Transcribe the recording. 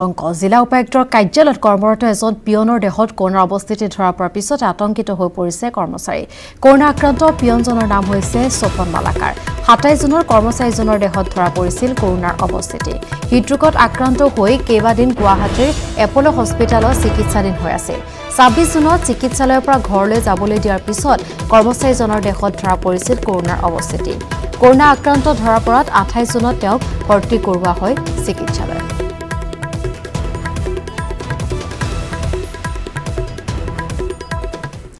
আতংক জিলা উপায়ুক্তৰ কাৰ্যালয়ত কৰ্মৰত এজন পিয়নৰ দেহত কৰোণাৰ অৱস্থিতি ধৰা পৰাৰ পিছত আতংকিত হৈ পৰিছে কৰ্মচাৰী। কৰোণা আক্ৰান্ত পিয়নজনৰ নাম হৈছে চপন মালাকাৰ। সাতাইছ জুনৰ কৰ্মচাৰীজনৰ দেহত ধৰা পৰিছিল কৰোণাৰ অৱস্থিতি। হৃদৰোগত আক্ৰান্ত হৈ কেইবাদিন গুৱাহাটীৰ এপল' হস্পিটেলত চিকিৎসাধীন হৈ আছিল। ছাব্বিছ জুনত চিকিৎসালয়ৰ পৰা ঘৰলৈ যাবলৈ দিয়াৰ পিছত কৰ্মচাৰীজনৰ দেহত ধৰা পৰিছিল কৰোণাৰ অৱস্থিতি। কৰোণা আক্ৰান্ত ধৰা পৰাত আঠাইছ জুনত তেওঁক ভৰ্তি কৰোৱা হয় চিকিৎসালয়